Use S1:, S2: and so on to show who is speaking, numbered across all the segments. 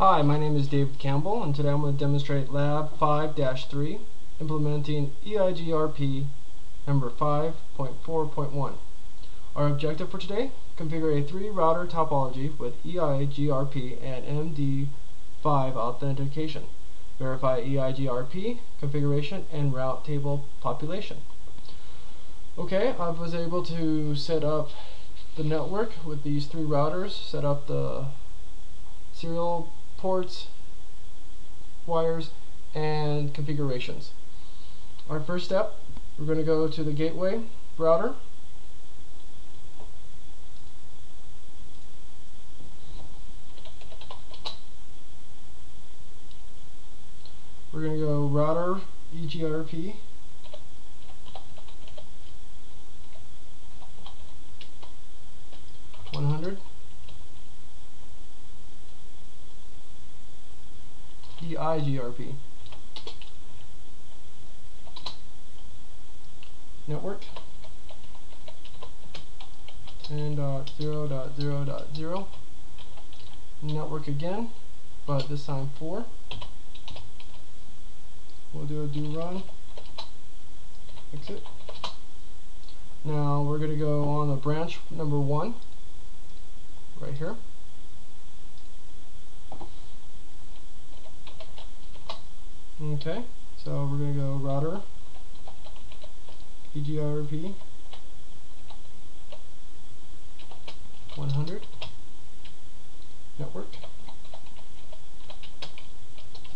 S1: Hi, my name is David Campbell and today I'm going to demonstrate Lab 5-3 implementing EIGRP number 5.4.1. Our objective for today, configure a three router topology with EIGRP and MD5 authentication. Verify EIGRP configuration and route table population. Okay, I was able to set up the network with these three routers, set up the serial ports, wires, and configurations. Our first step, we're going to go to the gateway router. We're going to go router EIGRP one hundred EIGRP. Network 10.0.0.0 uh, network again, but this time 4. We'll do a do run, exit. Now we're going to go on the branch number 1, right here. Okay, so we're going to go router, EIGRP, 100, network,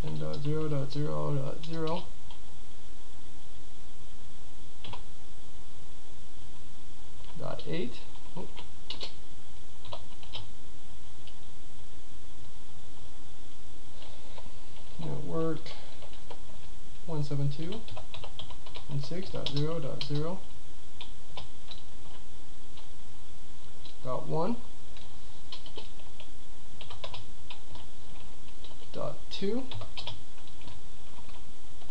S1: and 0 dot 0 dot 0. Dot 8. Oh. Network 172 and 6.0.0 dot 0 dot 1 dot 2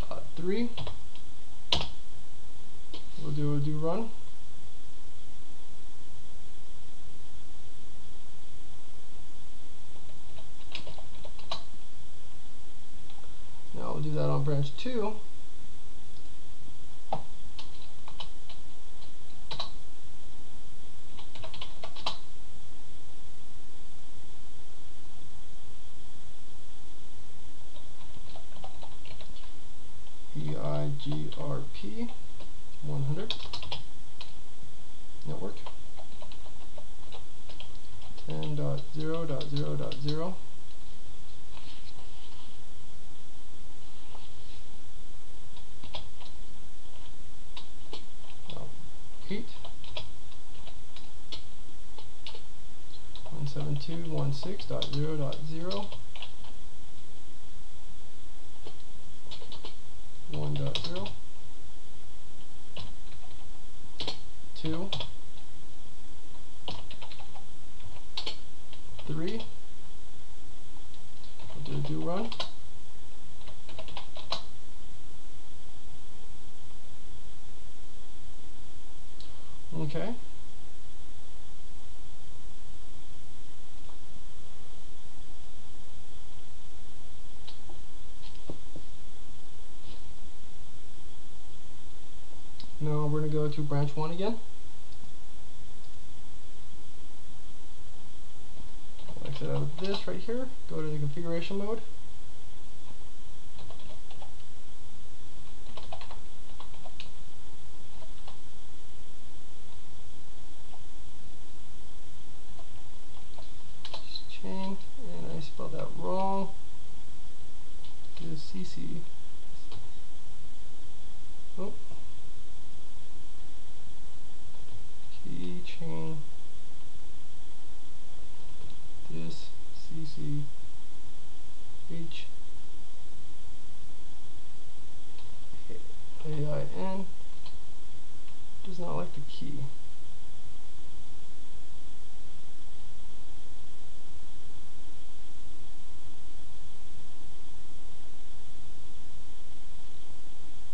S1: dot 3 we'll do a do run. Now we'll do that on branch 2. EIGRP 100 network. 10.0.0.0 heat. 172.16.0.0 1 dot zero. Eight one seven two one six dot 0 2 3 we'll do a do run Okay. Now we're going to go to branch 1 again. Exit out of this right here, go to the configuration mode. chain, and I spelled that wrong. Is CC. Oh. Keychain. This CC H AIN does not like the key.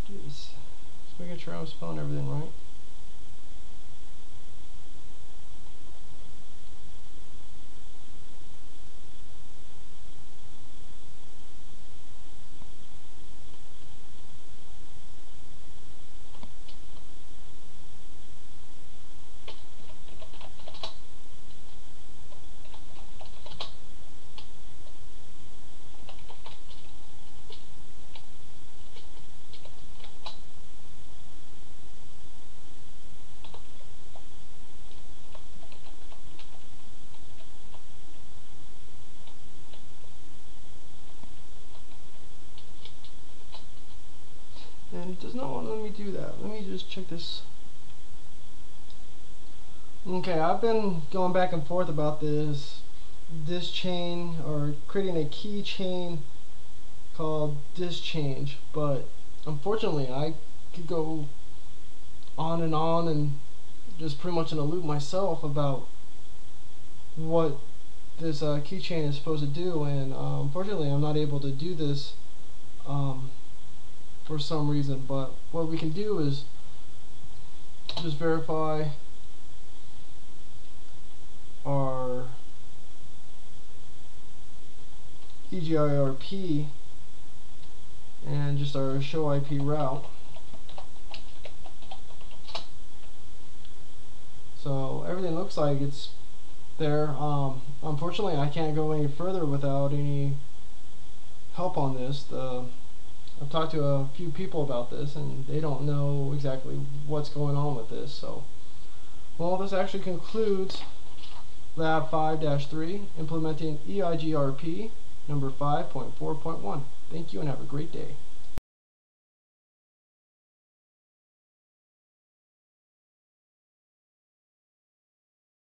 S1: Just making sure I'm spelling everything right. Does not want to let me do that. Let me just check this. Okay, I've been going back and forth about this this chain or creating a key chain called this change, but unfortunately I could go on and on and just pretty much in a loop myself about what this uh, keychain is supposed to do and uh, unfortunately I'm not able to do this um, for some reason but what we can do is just verify our EIGRP and just our show IP route so everything looks like it's there. Um, unfortunately, I can't go any further without any help on this. The, I've talked to a few people about this, and they don't know exactly what's going on with this. So, well, this actually concludes Lab 5-3, implementing EIGRP number 5.4.1. Thank you and have a great day.